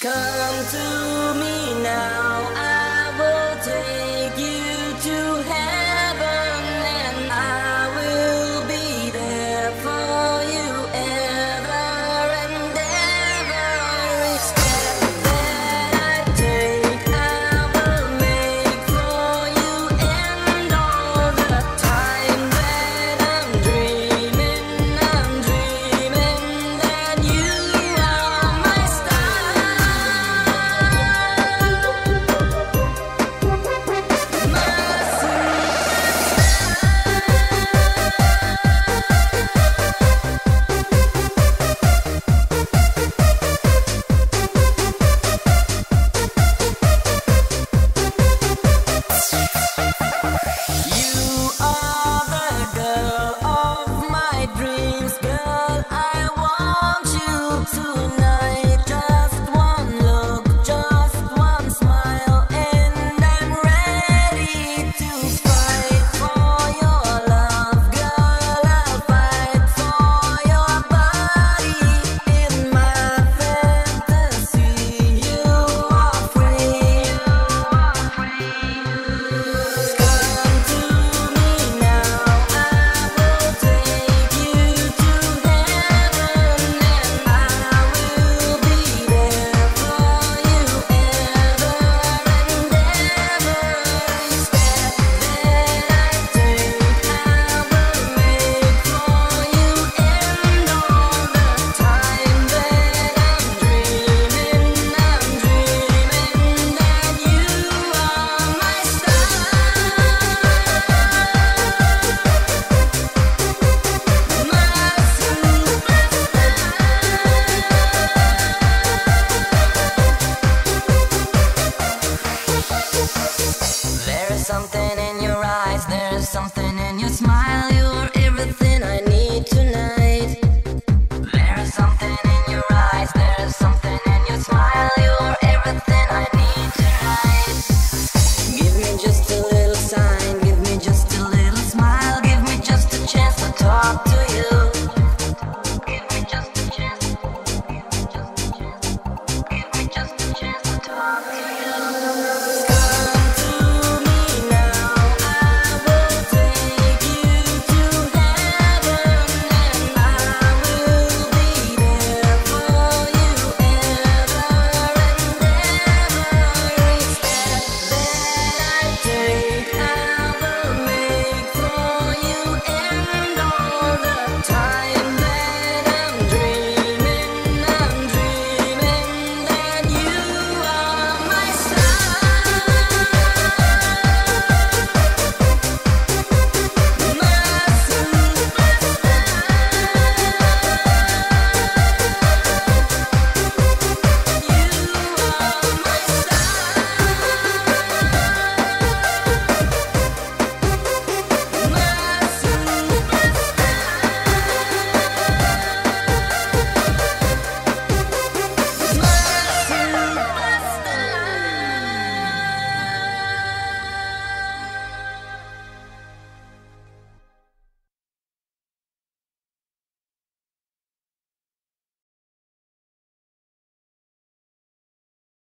Come to me now in your eyes, there's something in your smile. You're